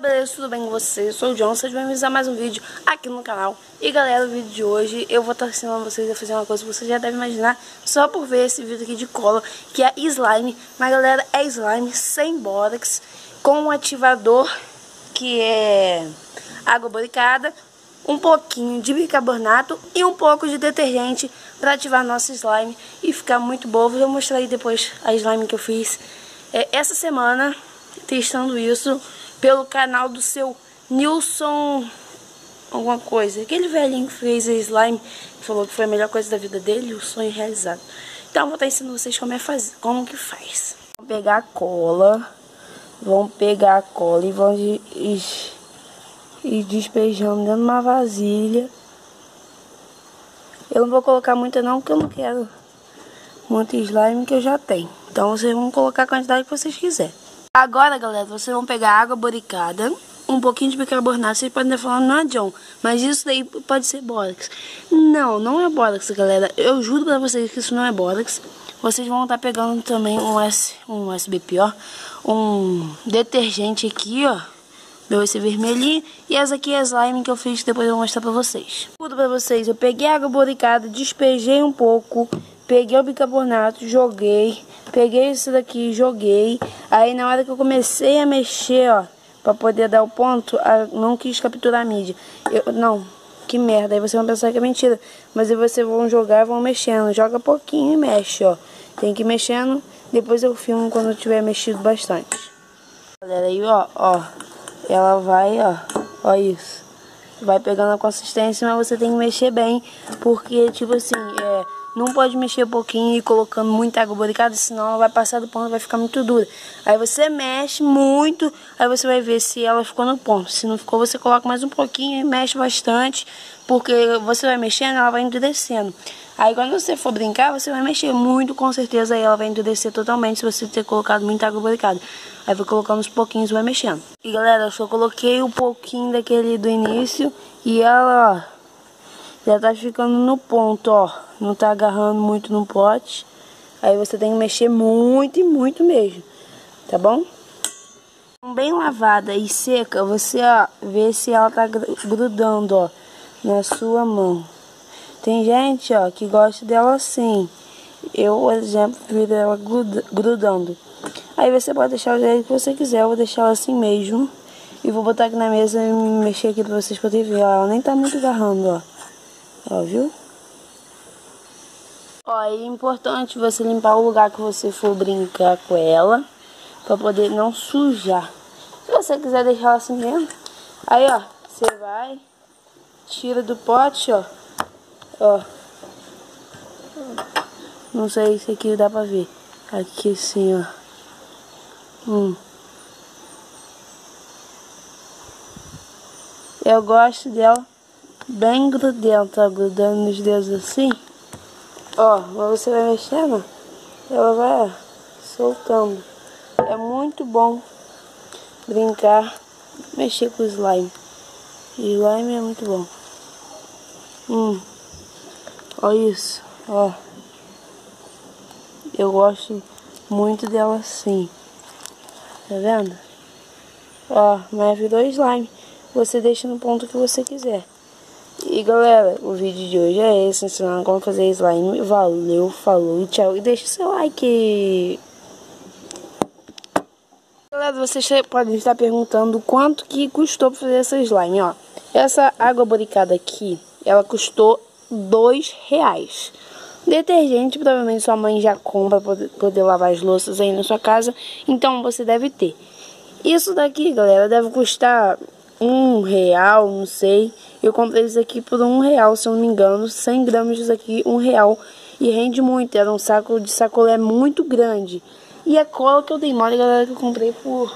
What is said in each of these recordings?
Beleza, tudo bem com vocês? Eu sou o John, sejam bem-vindos a mais um vídeo aqui no canal. E galera, o vídeo de hoje eu vou estar ensinando vocês a fazer uma coisa que vocês já devem imaginar Só por ver esse vídeo aqui de cola, que é slime. Mas galera, é slime sem bórax Com um ativador que é água boricada Um pouquinho de bicarbonato e um pouco de detergente Para ativar nosso slime e ficar muito bom. Vou mostrar aí depois a slime que eu fiz. É, essa semana Testando isso pelo canal do seu Nilson alguma coisa. Aquele velhinho que fez a slime, falou que foi a melhor coisa da vida dele, o sonho realizado. Então, vou estar ensinando vocês como, é faz, como que faz. Vão pegar a cola, vão pegar a cola e vão ir despejando dentro de uma vasilha. Eu não vou colocar muita não, porque eu não quero muito slime que eu já tenho. Então, vocês vão colocar a quantidade que vocês quiserem. Agora, galera, vocês vão pegar água boricada, um pouquinho de bicarbonato. Vocês podem estar falando, não é John, mas isso daí pode ser bórax. Não, não é bórax, galera. Eu juro pra vocês que isso não é bórax. Vocês vão estar pegando também um, S, um SBP, ó. Um detergente aqui, ó. Meu esse vermelhinho. E essa aqui é a slime que eu fiz, depois eu vou mostrar pra vocês. Tudo pra vocês. Eu peguei água boricada, despejei um pouco peguei o bicarbonato, joguei, peguei isso daqui, joguei. Aí na hora que eu comecei a mexer, ó, pra poder dar o ponto, não quis capturar a mídia. Eu, não, que merda. Aí você vai pensar que é mentira. Mas aí vocês vão jogar e vão mexendo. Joga pouquinho e mexe, ó. Tem que ir mexendo. Depois eu filmo quando eu tiver mexido bastante. Galera, aí, ó, ó. Ela vai, ó. Ó isso. Vai pegando a consistência, mas você tem que mexer bem. Porque, tipo assim, é não pode mexer um pouquinho e colocando muita água boricada, senão ela vai passar do ponto, vai ficar muito dura. Aí você mexe muito, aí você vai ver se ela ficou no ponto. Se não ficou, você coloca mais um pouquinho e mexe bastante, porque você vai mexendo, ela vai endurecendo. Aí quando você for brincar, você vai mexer muito, com certeza aí ela vai endurecer totalmente se você ter colocado muita água boricada. Aí vai colocando uns pouquinhos vai mexendo. E galera, eu só coloquei um pouquinho daquele do início e ela, ó, já tá ficando no ponto, ó. Não tá agarrando muito no pote. Aí você tem que mexer muito e muito mesmo, tá bom? Bem lavada e seca, você ó, vê se ela tá grudando, ó, na sua mão. Tem gente, ó, que gosta dela assim. Eu, por exemplo, viro ela grudando. Aí você pode deixar o jeito que você quiser. Eu vou deixar ela assim mesmo. E vou botar aqui na mesa e mexer aqui pra vocês poderem ver. Ela nem tá muito agarrando, ó. Ó, viu? Ó, é importante você limpar o lugar que você for brincar com ela. Pra poder não sujar. Se você quiser deixar ela assim mesmo. Aí, ó, você vai. Tira do pote, ó. Ó. Não sei se aqui dá pra ver. Aqui assim, ó. Hum. Eu gosto dela bem grudenta, grudando nos dedos assim. Ó, mas você vai mexendo, ela vai soltando. É muito bom brincar, mexer com slime. Slime é muito bom. Hum, ó isso, ó. Eu gosto muito dela assim. Tá vendo? Ó, mas virou slime. Você deixa no ponto que você quiser. E galera, o vídeo de hoje é esse, ensinando como fazer slime. Valeu, falou, tchau. E deixa seu like. Galera, vocês podem estar perguntando quanto que custou pra fazer essa slime, ó. Essa água boricada aqui, ela custou dois reais. Detergente, provavelmente sua mãe já compra para poder lavar as louças aí na sua casa, então você deve ter. Isso daqui, galera, deve custar um real, não sei. Eu comprei isso aqui por um real, se eu não me engano. 100 gramas disso aqui, um real. E rende muito. Era um saco de sacolé muito grande. E a cola que eu dei mole, galera, que eu comprei por...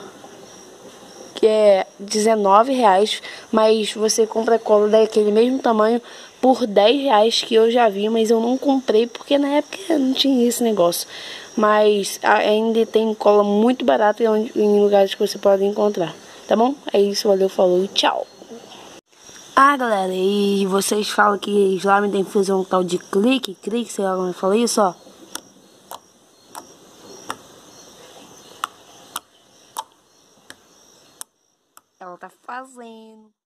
Que é 19 reais. Mas você compra cola daquele mesmo tamanho por 10 reais que eu já vi. Mas eu não comprei porque na época não tinha esse negócio. Mas ainda tem cola muito barata em lugares que você pode encontrar. Tá bom? É isso, valeu, falou e tchau. Ah, galera, e vocês falam que slime tem que fazer um tal de clique, clique, sei lá como eu falei isso, ó. ela tá fazendo.